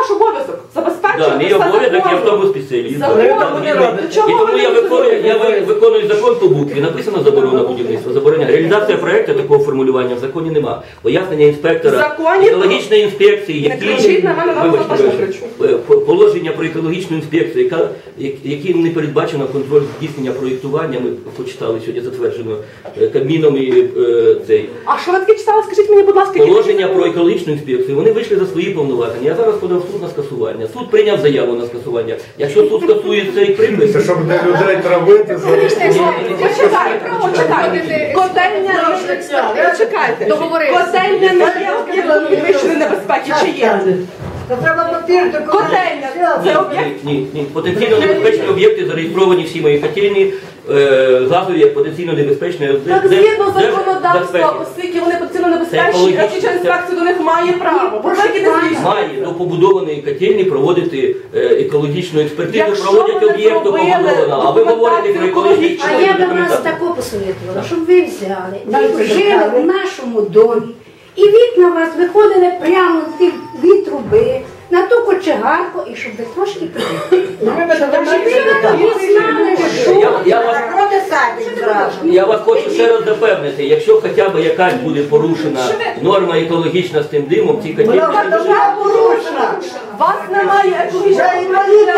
ваш обов'язок забезпечити. Мій обов'язок, я в тому спеціаліст. І- роблять. Чого І тому я виконую, я виконую закон по букві. Написано заборона будівництва, забороняє. Реалізація проекту такого формулювання в законі нема. Пояснення інспектора екологічної інспекції, які. Е, по- положення про екологічну інспекцію, яка яким не передбачено контроль здійснення проєктування. Ми почитали сьогодні затверджено е, Кабміном і е, цей. А що ви таке читали? Скажіть мені, будь ласка, Положення про екологічну інспекцію, вони вийшли за свої повноваження. Я зараз подав суд на скасування. Суд прийняв заяву на скасування. Якщо суд скасує цей припис, Це щоб не людей травити за Почекайте, почекайте. Котельня, Чекайте. Договорилися. Котельня не є небезпеки, чи є? Та треба папір до Котельня, це об'єкт. ні, ні. Потенційно небезпечні об'єкти зареєстровані всі мої котельні, е, газові як потенційно небезпечні. Так згідно законодавства, оскільки вони потенційно небезпечні, екологічно, екологічна це- інспекція до них має право. Про не. Має до побудованої котельні проводити е, екологічну експертизу, Якщо проводять вони зробили побудовано, а ви говорите про екологічну А я би вас документацію. тако посоветувала, щоб ви взяли, ви жили в нашому домі, у вас виходили прямо з тих дві труби, на ту кочегарку, і щоб ви трошки Я, я вас Проти садик зразу. Я вас хочу ще раз запевнити, якщо хоча б якась буде порушена норма екологічна з тим димом, ці котельні Вона порушена. У вас немає інвалід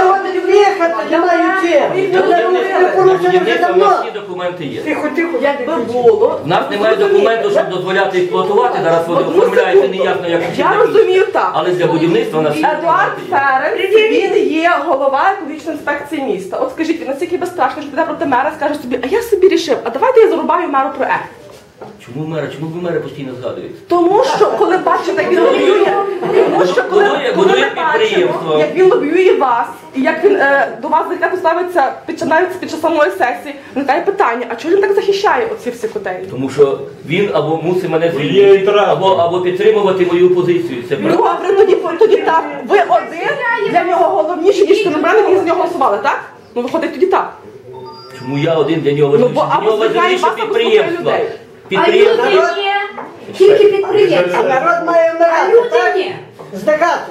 чим. Для вже в давно. нас всі документи є. Тихо, тихо. Якби було. У нас немає документу, щоб дозволяти експлуатувати. Зараз вони Одну оформляються секунду. неясно, як Я розумію так. Але для будівництва у нас всі Едуард документи є. Ференц, він є голова екологічної інспекції міста. От скажіть, він настільки безстрашний, що піде проти мера, скаже собі, а я собі рішив, а давайте я зарубаю меру проект. Чому мера? Чому ви мера постійно згадуєте? Тому що коли бачите, як він лобіює, тому що коли, Будує- коли будує ми бачимо, підприємство. як він лобіює вас, і як він е, до вас закрепо ставиться, починається під час самої сесії, виникає питання, а чого він так захищає оці всі котельні? Тому що він або мусить мене Є звільнити, або, або підтримувати мою позицію. Це правда. Добре, тоді, тоді так. Ви один для нього головніший, ніж Чорнобран, які за нього голосували, так? Ну виходить тоді так. Чому я один для нього Ну, бо Для нього звільняє важливіше вас, або підприємство. людей. А Підприємство. люди ні, тільки підприємці. А народ має А вмирати, люди так? ні. Здагати.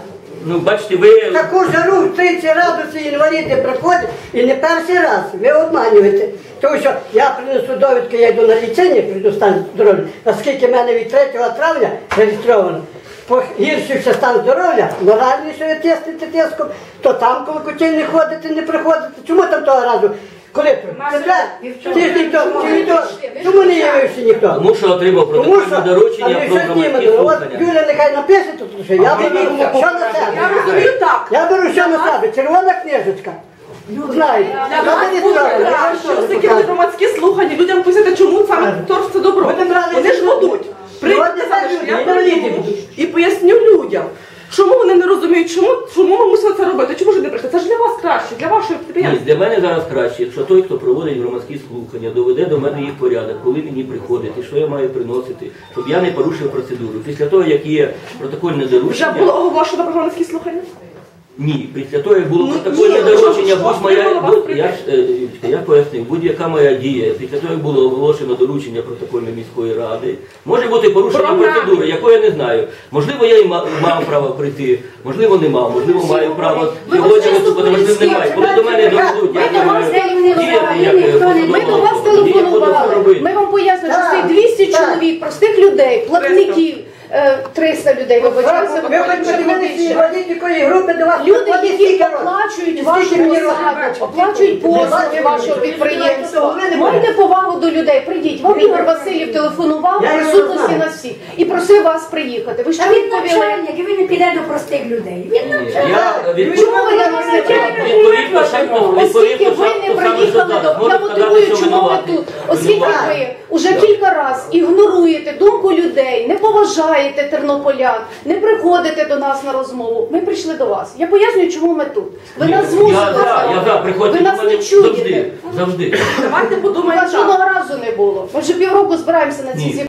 Ну, бачите, ви Таку жару в 30 градусів інваліди приходять і не перший раз. Ви обманюєте. Тому що я принесу довідки, я йду на лічення, прийду стан здоров'я, оскільки в мене від 3 травня реєстровано. Погіршився стан здоров'я, моральніше тестити тиском, то там, коли котельні ходити, не приходити. Чому там того разу? Коли то? Тепер? Тиждень тому, чи ніхто? Чому не явився ніхто? тому що отримав Тому протокольне що доручення а про що громадські? От слухання. Юля нехай напише тут, що я беру що на себе. Я розумію так. Я беру що на себе, червона книжечка. Знаєте, Для я нас не буде відправлю, краще, оскільки вони громадські слухання, людям пояснити, чому саме торг це добро. Вони брали Вони ж люди. Сьогодні що я люди, інваліди будуть. і поясню людям. Чому вони не розуміють, чому, чому ми мусимо це робити? Чому ж не прийшли? Це ж для вас краще, для вашої Ні, підприємства. для мене зараз краще, якщо той, хто проводить громадські слухання, доведе до мене їх порядок, коли мені приходити, що я маю приносити, щоб я не порушив процедуру. Після того, як є протокольне Вже доручення, було оголошено про громадські слухання? Ні, після того, як було Ну, протокольне ні, доручення, що- будь що моя, вас будь- я, ж, е, Юлічка, я пояснив, будь-яка моя дія, після того, як було оголошено доручення протокольної міської ради, може бути порушення Про намір. процедури, якої я не знаю. Можливо, я і ма- мав право прийти, можливо, не мав, можливо, маю право Ви сьогодні виступити, можливо, поясніть, немає. Коли до мене доведуть, Ми я до не вас маю телефонували, ніхто не- е, Ми до вас це телефонували. Ми вам пояснили, що Так, стоїть 200 так. чоловік, простих людей, платників, е, 300 людей, вибачаюся, Ви хочете інвалід якої групи до вас Люди, які оплачують вашу посаду, оплачують послуги вашого підприємства. Майте повагу до людей, прийдіть. Вам Ігор Васильєв телефонував в присутності на всіх і просив вас приїхати. Ви що відповіли? Він піде до простих людей. Він Я Чому ви не Відповідно, Оскільки ви не приїхали до я мотивую, чому ви тут, оскільки ви уже кілька разів ігноруєте думку людей, не поважаєте тернополян, не приходите до нас на розмову. Ми прийшли до вас. Я пояснюю, чому ми тут. Ви нас змусили. Ви нас не чуєте. завжди, завжди. Давайте подумаємо жодного разу не було. Ми вже півроку збираємося на ці зібрання.